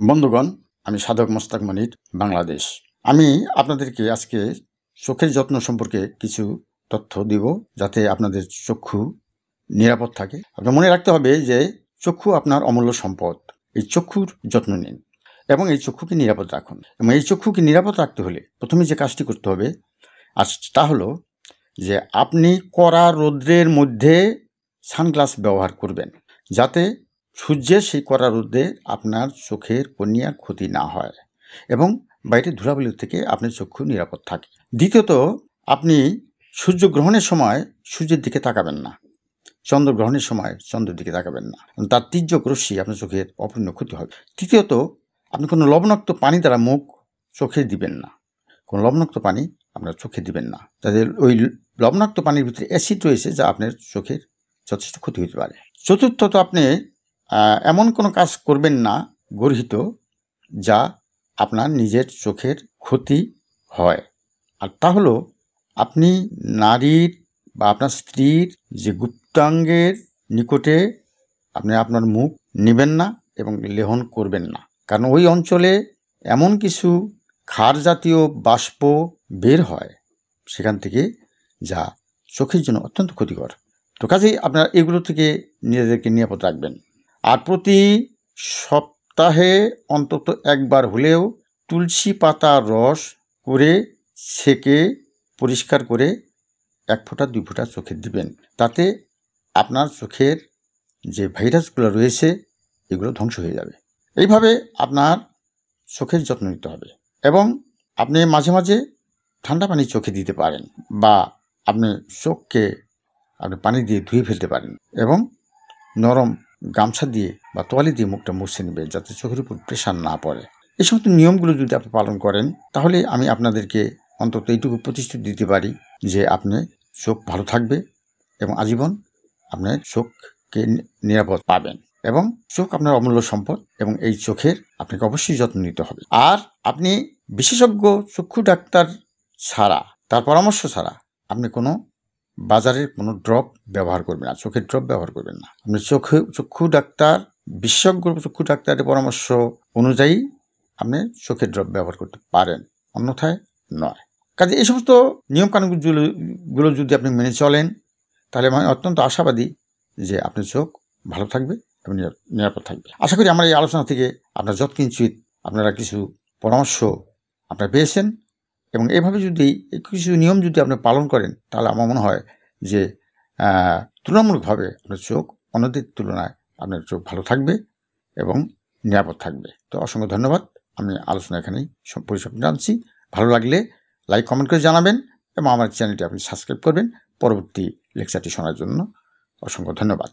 বন্ধুগণ, আমি সাধক মোস্তাক মনির, বাংলাদেশ। আমি আপনাদেরকে আজকে চোখের যত্ন সম্পর্কে কিছু তথ্য দিব যাতে আপনাদের চক্ষু নিরাপদ থাকে। আপনার মনে রাখতে হবে যে চক্ষু আপনার অমূল্য সম্পদ। এই চক্ষুর যত্ন নিন এবং এই চক্ষুকে নিরাপদ রাখুন। এবং এই চক্ষুকে নিরাপদ রাখতে হলে প্রথমে যে কাজটি করতে হবে আর তা হলো যে আপনি কড়া রৌদ্রের মধ্যে সানগ্লাস ব্যবহার করবেন। যাতে সূর্যের সেই কড়া রোদে আপনার চোখের কর্নিয়ার ক্ষতি না হয় এবং বাইরে ধুলাবালি থেকে আপনার চক্ষু নিরাপদ থাকে। দ্বিতীয়ত, আপনি সূর্যগ্রহণের সময় সূর্যের দিকে তাকাবেন না। চন্দ্রগ্রহণের সময় চন্দ্রের দিকে তাকাবেন না। তার তীর্যক রশ্মি আপনার চোখের অপূর্ণ ক্ষতি হবে। তৃতীয়ত, আপনি কোনো লবণাক্ত পানি দ্বারা মুখ চোখে দিবেন না। কোনো লবণাক্ত পানি আপনার চোখে দিবেন না। তাদের ওই লবণাক্ত পানির ভিতরে অ্যাসিড রয়েছে যা আপনার চোখের যথেষ্ট ক্ষতি হতে পারে। চতুর্থত, আপনি এমন কোনো কাজ করবেন না গর্হিত যা আপনার নিজের চোখের ক্ষতি হয়। আর তা হলো আপনি নারীর বা আপনার স্ত্রীর যে গুপ্তাঙ্গের নিকটে আপনি আপনার মুখ নেবেন না এবং লেহন করবেন না। কারণ ওই অঞ্চলে এমন কিছু ক্ষার জাতীয় বাষ্প বের হয় সেখান থেকে যা চোখের জন্য অত্যন্ত ক্ষতিকর। তো কাজেই আপনারা এগুলো থেকে নিজেদেরকে নিরাপদ রাখবেন। আর প্রতি সপ্তাহে অন্তত একবার হলেও তুলসী পাতার রস করে সেকে পরিষ্কার করে এক ফোঁটা, দুই ফোঁটা চোখে দিবেন। তাতে আপনার চোখের যে ভাইরাসগুলো রয়েছে, এগুলো ধ্বংস হয়ে যাবে। এইভাবে আপনার চোখের যত্ন নিতে হবে এবং আপনি মাঝে মাঝে ঠান্ডা পানি চোখে দিতে পারেন বা আপনি চোখকে আপনি পানি দিয়ে ধুয়ে ফেলতে পারেন এবং নরম গামছা দিয়ে বা তোয়ালি দিয়ে মুখটা মুছে নেবে যাতে চোখের উপর প্রেশার না পড়ে। এই সমস্ত নিয়মগুলো যদি আপনি পালন করেন, তাহলে আমি আপনাদেরকে অন্তত এইটুকু প্রতিশ্রুতি দিতে পারি যে আপনি চোখ ভালো থাকবে এবং আজীবন আপনার চোখকে নিরাপদ পাবেন এবং চোখ আপনার অমূল্য সম্পদ এবং এই চোখের আপনাকে অবশ্যই যত্ন নিতে হবে। আর আপনি বিশেষজ্ঞ, চক্ষু ডাক্তার ছাড়া, তার পরামর্শ ছাড়া আপনি কোনো বাজারের কোনো ড্রপ ব্যবহার করবেন না, চোখের ড্রপ ব্যবহার করবেন না। আপনি চোখে, চক্ষু ডাক্তার, বিশেষজ্ঞ চক্ষু ডাক্তারের পরামর্শ অনুযায়ী আপনি চোখের ড্রপ ব্যবহার করতে পারেন, অন্যথায় নয়। কাজে এই সমস্ত নিয়মকানুনগুলো যদি আপনি মেনে চলেন, তাহলে আমি অত্যন্ত আশাবাদী যে আপনার চোখ ভালো থাকবে এবং নিরাপদ থাকবে। আশা করি আমার এই আলোচনা থেকে আপনার যৎকিঞ্চিত আপনারা কিছু পরামর্শ আপনারা পেয়েছেন। এবং এভাবে যদি কিছু নিয়ম যদি আপনি পালন করেন, তাহলে আমার মনে হয় যে তুলনামূলকভাবে আপনার চোখ অন্যদের তুলনায় আপনার চোখ ভালো থাকবে এবং নিরাপদ থাকবে। তো অসংখ্য ধন্যবাদ। আমি আলোচনা এখানেই পরিসমাপ্তি জানছি। ভালো লাগলে লাইক, কমেন্ট করে জানাবেন এবং আমার চ্যানেলটি আপনি সাবস্ক্রাইব করবেন। পরবর্তী লেকচারটি শোনার জন্য অসংখ্য ধন্যবাদ।